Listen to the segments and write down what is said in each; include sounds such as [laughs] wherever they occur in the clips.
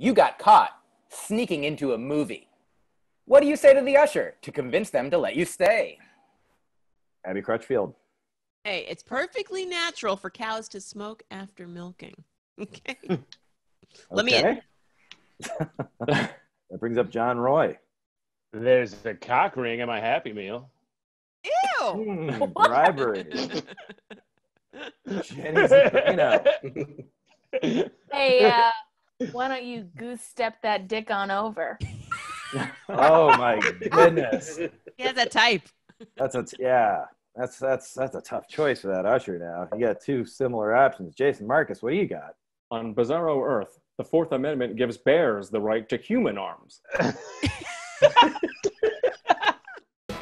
You got caught sneaking into a movie. What do you say to the usher to convince them to let you stay? Abbi Crutchfield. Hey, it's perfectly natural for cows to smoke after milking. [laughs] Okay. Let me in. That brings up John Roy. There's a cock ring in my Happy Meal. Ew. Hmm, bribery. [laughs] Jenny Zigrino. Hey, uh, why don't you goose step that dick on over? [laughs] Oh my goodness. He has a type. That's a yeah. That's that's that's a tough choice for that usher now. You got two similar options. Jason Marcus, what do you got? On Bizarro Earth, the Fourth Amendment gives bears the right to human arms. [laughs]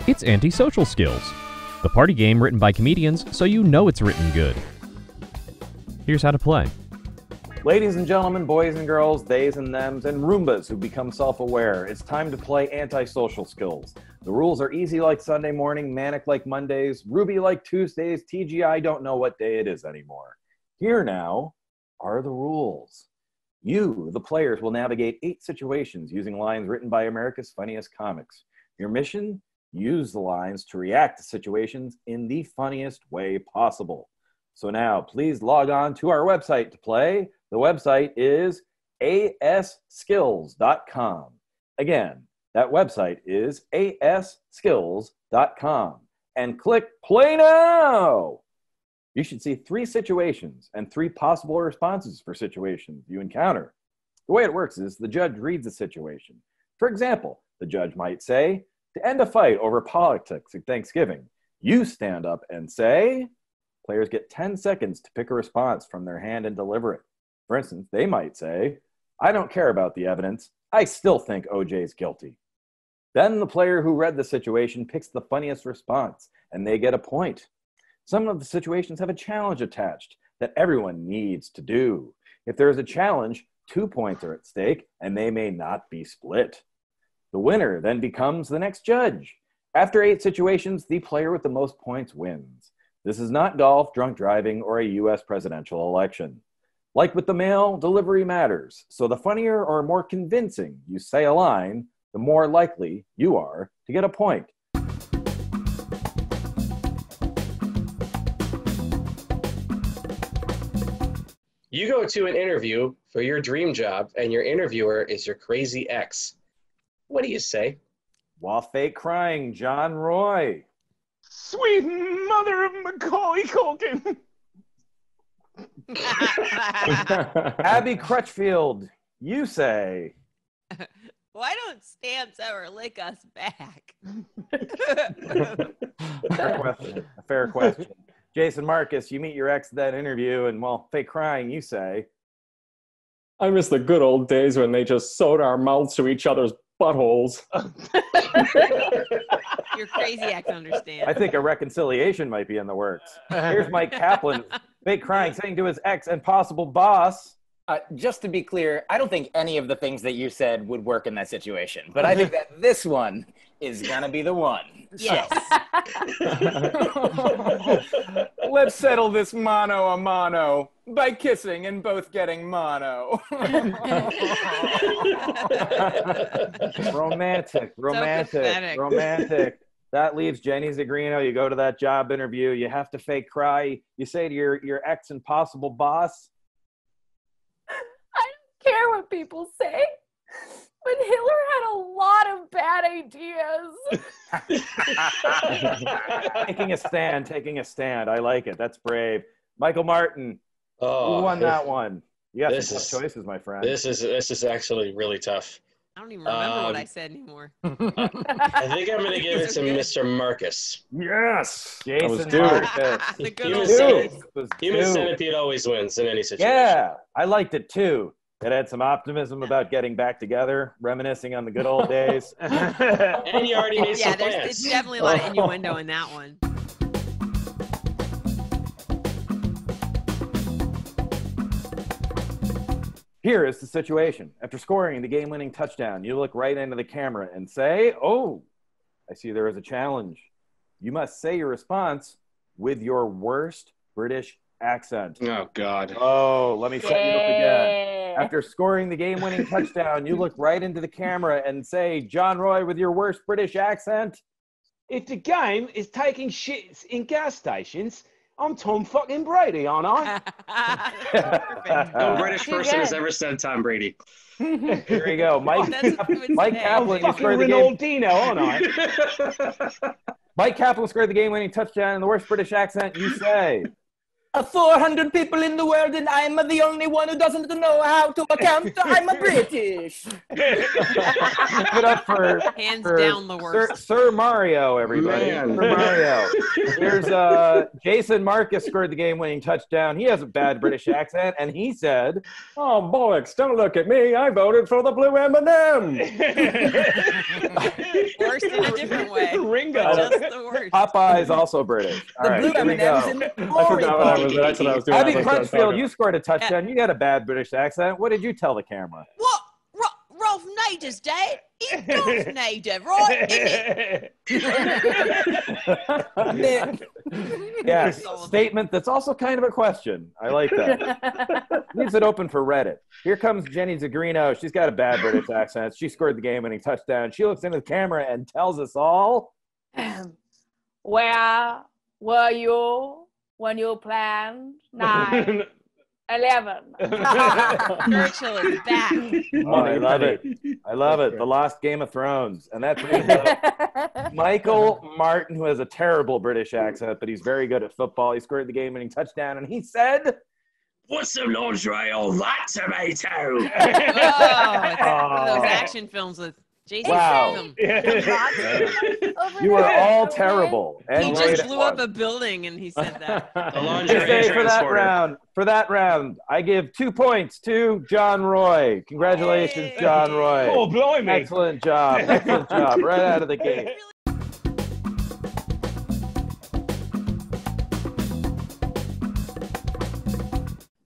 It's Antisocial Skills, the party game written by comedians so you know it's written good. Here's how to play. Ladies and gentlemen, boys and girls, theys and thems, and Roombas who become self aware, it's time to play antisocial skills. The rules are easy like Sunday morning, manic like Mondays, Ruby like Tuesdays, TGI don't know what day it is anymore. Here now are the rules. You, the players, will navigate eight situations using lines written by America's funniest comics. Your mission? Use the lines to react to situations in the funniest way possible. So now, please log on to our website to play. The website is asskills.com. Again, that website is asskills.com. And click play now. You should see three situations and three possible responses for situations you encounter. The way it works is the judge reads the situation. For example, the judge might say, to end a fight over politics at Thanksgiving, you stand up and say, players get 10 seconds to pick a response from their hand and deliver it. For instance, they might say, I don't care about the evidence. I still think OJ's guilty. Then the player who read the situation picks the funniest response, and they get a point. Some of the situations have a challenge attached that everyone needs to do. If there is a challenge, two points are at stake, and they may not be split. The winner then becomes the next judge. After eight situations, the player with the most points wins. This is not golf, drunk driving, or a US presidential election. Like with the mail, delivery matters. So the funnier or more convincing you say a line, the more likely you are to get a point. You go to an interview for your dream job, and your interviewer is your crazy ex. What do you say? While fake crying, John Roy. Sweet mother of Macaulay Culkin. [laughs] Abbi Crutchfield, you say. Why don't stamps ever lick us back? Fair question. A fair question. Jason Marcus, you meet your ex at that interview, and while fake crying, you say. I miss the good old days when they just sewed our mouths to each other's buttholes. Your crazy ex understands. I think a reconciliation might be in the works. Here's Myq Kaplan, fake crying, saying to his ex and possible boss. Uh, just to be clear, I don't think any of the things that you said would work in that situation, but I think [laughs] that this one is gonna be the one. Yes. [laughs] Let's settle this mano a mano by kissing and both getting mono. [laughs] romantic, romantic, pathetic. romantic. That leaves Jenny Zigrino. You go to that job interview. You have to fake cry. You say to your, your ex and possible boss, [laughs] I don't care what people say, but Hitler had a lot of bad ideas. [laughs] taking a stand, taking a stand. I like it. That's brave. Michael Martin, Oh, who won that one? You got some tough is- choices, my friend. This is this is actually really tough. I don't even remember what Um, I said anymore. [laughs] I think I'm gonna give it to [laughs] Mr. Marcus. yes, was Jason due. Marcus. [laughs] the good Human old centipede. Was Human due. centipede always wins in any situation. Yeah, I liked it too. It had some optimism about getting back together, reminiscing on the good old days. And you already made Yeah, some there's plans. it's definitely a lot of innuendo in that one. Here is the situation. After scoring the game winning touchdown, you look right into the camera and say, Oh, I see there is a challenge. You must say your response with your worst British accent. Oh God. Oh, let me set you up again. After scoring the game winning touchdown, you look right into the camera and say, John Roy, with your worst British accent. If the game is taking shits in gas stations, I'm Tom fucking Brady, aren't I? [laughs] No British person has ever said Tom Brady. [laughs] Here you go. Myq, That's what he would Myq say. Kaplan, scored the game. Ronaldinho, aren't I? [laughs] Myq Kaplan scored the game winning touchdown in the worst British accent you say. Uh, 400 people in the world, and I'm the only one who doesn't know how to account. I'm a [laughs] British. Give it up for, Hands for down the Sir, worst. Sir Mario, everybody. Man. Sir Mario. Here's uh, Jason Marcus scored the game winning touchdown. He has a bad British accent, and he said, Oh, bollocks, don't look at me. I voted for the blue M&M. [laughs] Worst in a different way. Ringo. Just the worst. Popeye is also British. All The right, blue M&Ms go. in the I forgot what I was. That's what I was doing. Abbi I was Crutchfield, you scored a touchdown. You had a bad British accent. What did you tell the camera? What? Ro- Ralph Nader's dad? He's Darth [laughs] Nader, right? Isn't it? [laughs] yes, statement that's also kind of a question. I like that. [laughs] Leaves it open for Reddit. Here comes Jenny Zigrino. She's got a bad British accent. She scored the game-winning touchdown. She looks into the camera and tells us all. [clears throat] Where were you when you planned [laughs] nine, eleven? [laughs] Churchill is back. Oh, I love it. I love it. The Lost Game of Thrones, and that's [laughs] Michael Martin, who has a terrible British accent, but he's very good at football. He scored the game-winning touchdown, and he said, What's some lingerie on that tomato? Oh, it's one those action films with Jason Wow. [laughs] "You are all okay? terrible." He just blew up a building and he said that. [laughs] The say for that transporter. round, for that round, I give two points to John Roy. Congratulations, Yay. John Roy. Oh, blimey. Excellent job. Excellent job. Right out of the gate. [laughs]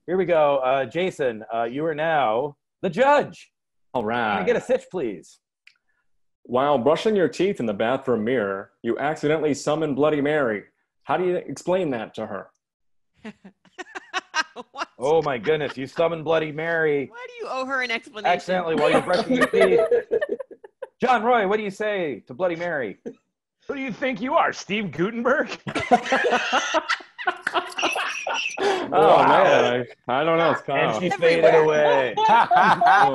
Here we go. Uh, Jason, uh, you are now the judge. All right. Can. I get a sitch, please? While brushing your teeth in the bathroom mirror, you accidentally summon Bloody Mary. How do you explain that to her? [laughs] what? Oh my goodness, you summoned Bloody Mary Why do you owe her an explanation? accidentally while you're brushing your teeth. [laughs] John Roy, what do you say to Bloody Mary? Who do you think you are, Steve Guttenberg? [laughs] Oh man, I, I don't know. It's kind And of, she faded away. Oh.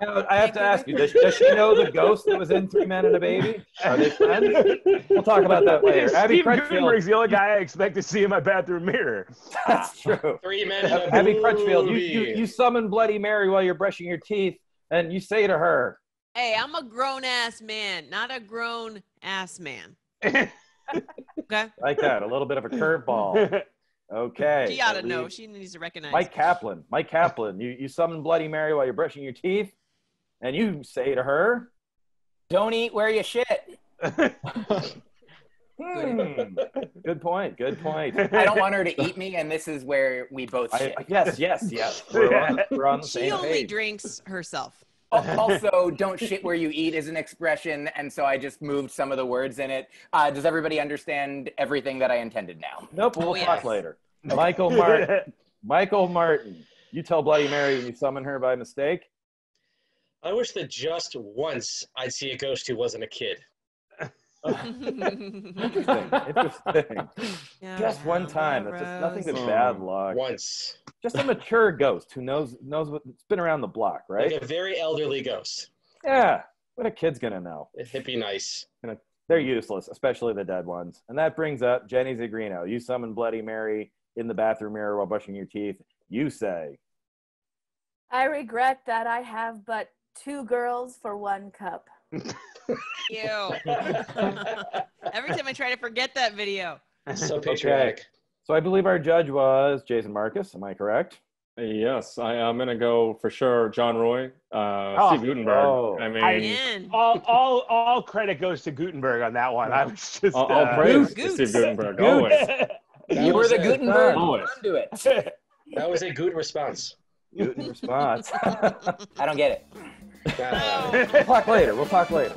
Now, I have to ask you, does, does she know the ghost that was in Three Men and a Baby? Are they friends? We'll talk about that later. Abbi Steve Crutchfield. Guttenberg's the only guy I expect to see in my bathroom mirror. That's true. Three men in a Abbi Crutchfield, you, you, you summon Bloody Mary while you're brushing your teeth, and you say to her, Hey, I'm a grown ass man, not a grown ass man. [laughs] Okay? like that, a little bit of a curveball. [laughs] Okay. She ought to know. She needs to recognize. Myq Kaplan. Myq Kaplan, you, you summon Bloody Mary while you're brushing your teeth, and you say to her, Don't eat where you shit. [laughs] hmm, good point, good point. I don't want her to eat me, and this is where we both I, yes, yes, yes. We're on, [laughs] we're on the She same only page. drinks herself. Also, don't shit where you eat is an expression, and so I just moved some of the words in it. Uh, does everybody understand everything that I intended now? Nope, we'll Oh, talk yes. later. Michael Martin. Michael Martin. You tell Bloody Mary when you summon her by mistake. I wish that just once I'd see a ghost who wasn't a kid. [laughs] Interesting. Interesting. Just one time. That's just nothing but bad hmm. luck. Once. Just a mature ghost who knows knows what it's been around the block, right? Like a very elderly ghost. Yeah. What a kid's gonna know. It'd be nice. They're useless, especially the dead ones. And that brings up Jenny Zigrino. You summon Bloody Mary in the bathroom mirror while brushing your teeth. You say, I regret that I have but two girls for one cup. Ew. Every time I try to forget that video. So patriotic. so I believe our judge was Jason Marcus. Am I correct? yes, I, I'm gonna go for sure. John Roy, uh, Oh. Steve Guttenberg. Oh. I mean, I- all, all, all credit goes to Guttenberg on that one. I was just. all, all uh, praise to Steve Guttenberg. Goots. Always. [laughs] You were the a- Guttenberg. Always. Undo it. [laughs] That was a good response. Newton response. [laughs] I don't get it. Uh, we'll talk later. We'll talk later.